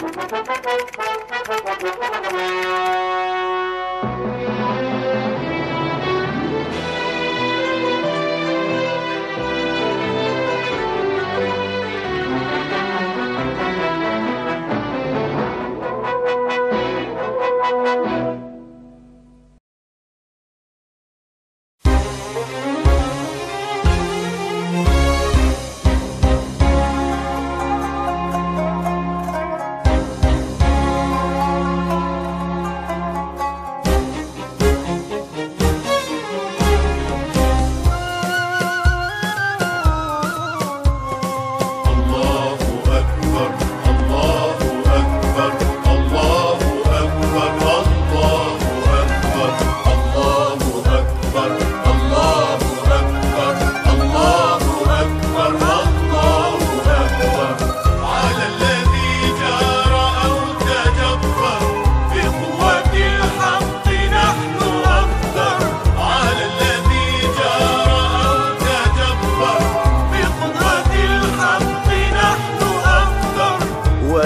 Thank you.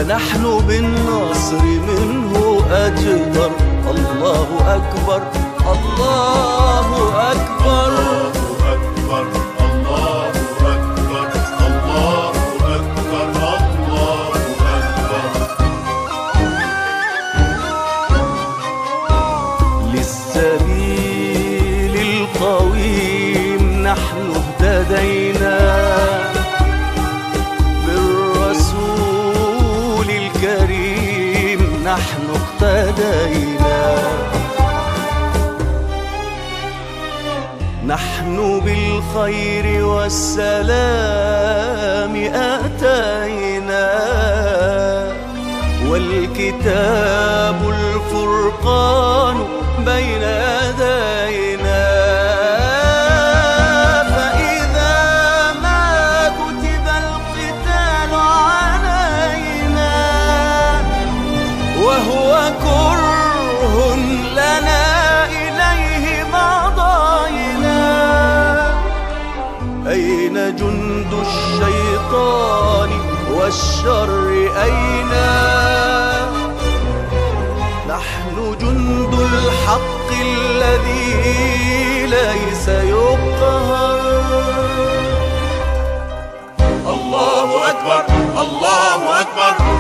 ونحن بالنصر منه أجدر. الله أكبر الله أكبر. أكبر الله أكبر الله أكبر الله أكبر للسبيل القويم نحن اهتدينا. نحن اقتدينا. نحن بالخير والسلام أتينا. والكتاب أين جند الشيطان والشر أين؟ نحن جند الحق الذي ليس يقهر الله أكبر الله أكبر.